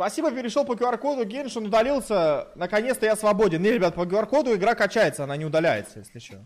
Спасибо, перешел по QR-коду, Геншин удалился. Наконец-то я свободен. Не, ребят, по QR-коду игра качается, она не удаляется, если что.